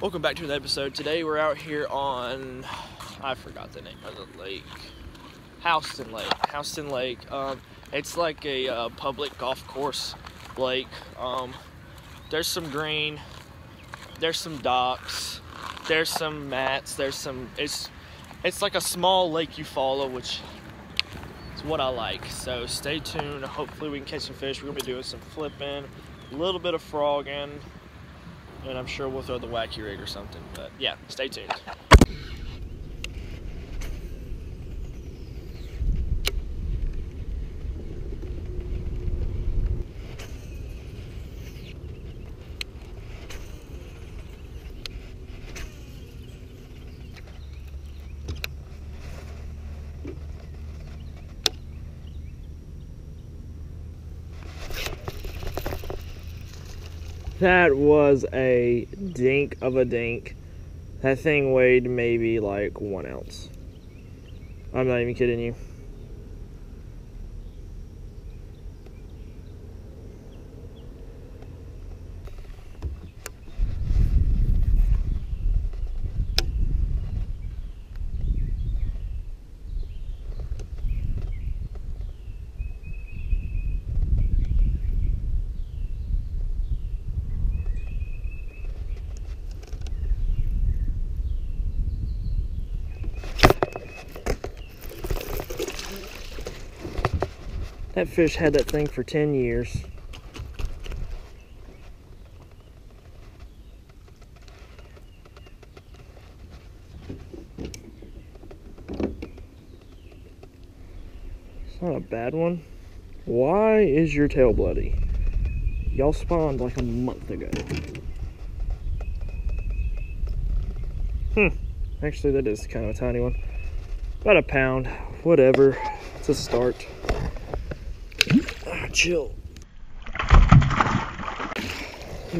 Welcome back to another episode. Today we're out here on, I forgot the name of the lake, Houston Lake. Houston Lake. Um, it's like a uh, public golf course lake. Um, there's some green. There's some docks. There's some mats. There's some. It's it's like a small lake you follow, which is what I like. So stay tuned. Hopefully we can catch some fish. We're gonna be doing some flipping, a little bit of frogging and I'm sure we'll throw the wacky rig or something. But yeah, stay tuned. That was a dink of a dink. That thing weighed maybe like one ounce. I'm not even kidding you. That fish had that thing for 10 years. It's not a bad one. Why is your tail bloody? Y'all spawned like a month ago. Hmm. Actually, that is kind of a tiny one. About a pound. Whatever. It's a start chill. He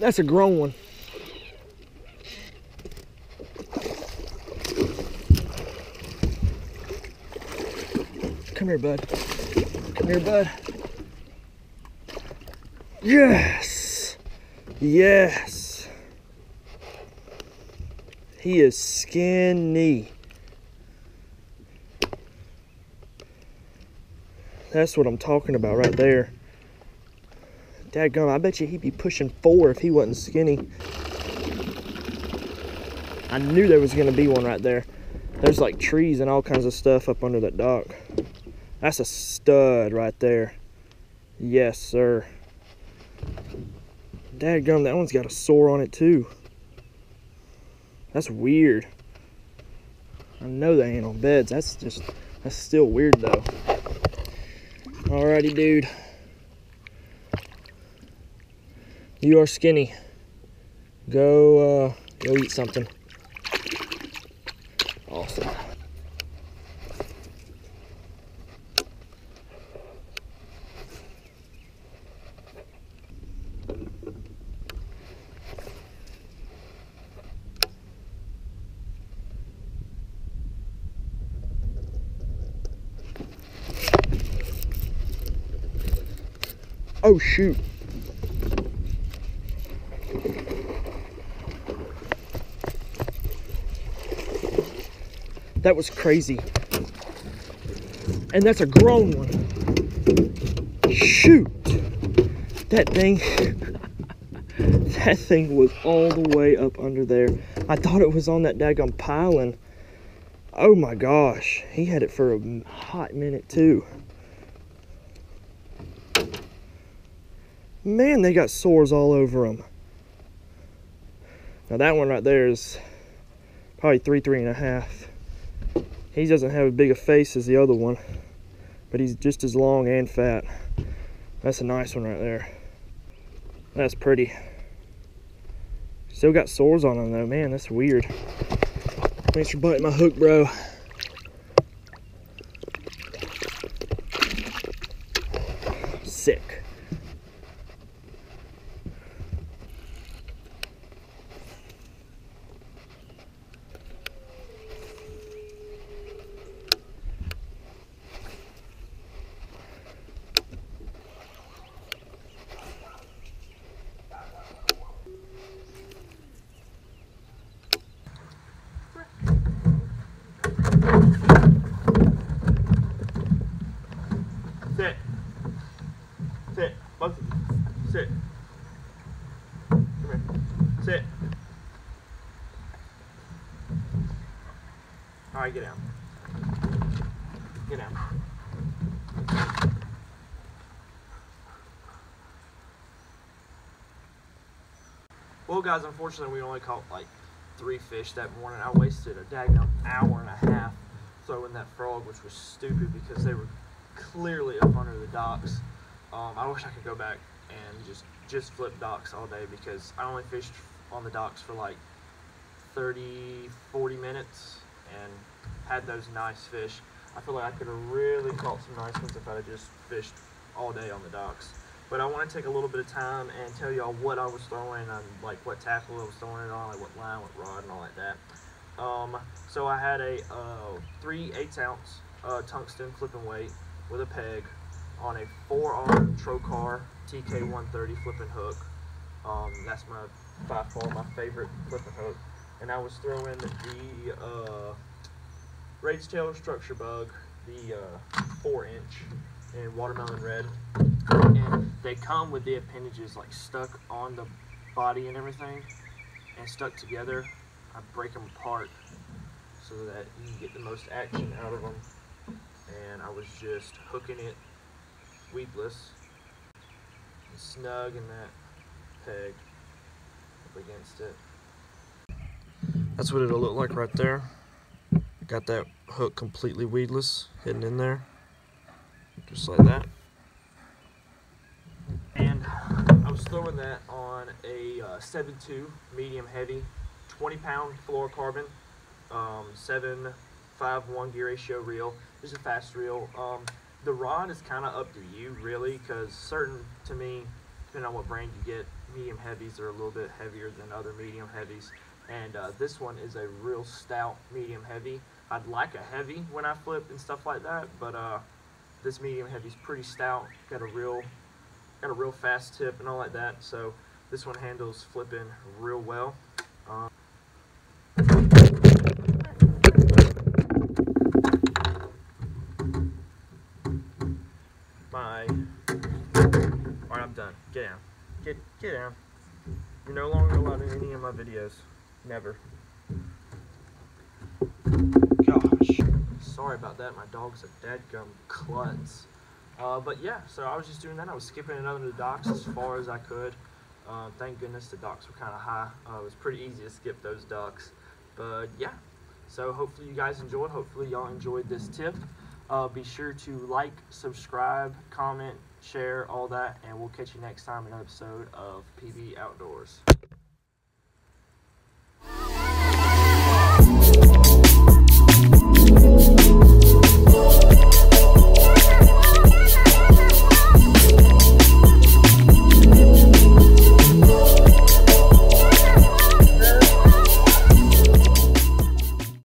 That's a grown one. Come here, bud. Come here, bud. Yes. Yes. He is skinny. That's what I'm talking about right there. Dadgum, I bet you he'd be pushing four if he wasn't skinny. I knew there was going to be one right there. There's like trees and all kinds of stuff up under that dock. That's a stud right there. Yes, sir. Dadgum, that one's got a sore on it too. That's weird. I know they ain't on beds. That's just, that's still weird though. Alrighty, dude. You are skinny. Go, uh, go eat something. Awesome. Oh shoot. That was crazy. And that's a grown one. Shoot. That thing, that thing was all the way up under there. I thought it was on that daggone piling. Oh my gosh. He had it for a hot minute too. Man, they got sores all over them. Now that one right there is probably three, three and a half. He doesn't have as big a face as the other one, but he's just as long and fat. That's a nice one right there. That's pretty. Still got sores on him though, man, that's weird. Thanks for biting my hook, bro. sick. Sit. Sit. Both of you. Sit. Here. Sit. Alright, get down. Get down. Well, guys, unfortunately, we only caught like three fish that morning. I wasted a daggum hour and a half throwing that frog, which was stupid because they were clearly up under the docks. Um, I wish I could go back and just just flip docks all day because I only fished on the docks for like 30, 40 minutes and had those nice fish. I feel like I could have really caught some nice ones if I had just fished all day on the docks. But I want to take a little bit of time and tell y'all what I was throwing and like what tackle I was throwing it on, like what line, what rod, and all like that. Um, so I had a uh, 3 8 ounce uh, tungsten flipping weight with a peg on a four arm Trokar TK130 flipping hook. Um, that's my by far my favorite flipping hook. And I was throwing the uh, Rage Tail Structure Bug, the uh, four inch in watermelon red. And they come with the appendages like stuck on the body and everything and stuck together. I break them apart so that you can get the most action out of them and I was just hooking it weedless and snug in that peg up against it. That's what it'll look like right there. Got that hook completely weedless hidden in there, just like that. And I was throwing that on a uh, 7.2 medium heavy, 20 pound fluorocarbon, um, 7 5 1 gear ratio reel. This is a fast reel. Um, the rod is kind of up to you, really, because certain, to me, depending on what brand you get, medium heavies are a little bit heavier than other medium heavies. And uh, this one is a real stout medium heavy. I'd like a heavy when I flip and stuff like that, but uh, this medium heavy is pretty stout. Got a real, got a real fast tip and all like that. So this one handles flipping real well. Um, my Alright, I'm done. Get down. Get down. You're no longer allowed in any of my videos. Never. Gosh. Sorry about that. My dog's a dadgum klutz. Uh, but yeah, so I was just doing that. I was skipping it under the docks as far as I could. Uh, thank goodness the docks were kind of high. Uh, it was pretty easy to skip those docks. But yeah, so hopefully you guys enjoyed. Hopefully y'all enjoyed this tip. Uh, be sure to like, subscribe, comment, share, all that, and we'll catch you next time in another episode of PB Outdoors.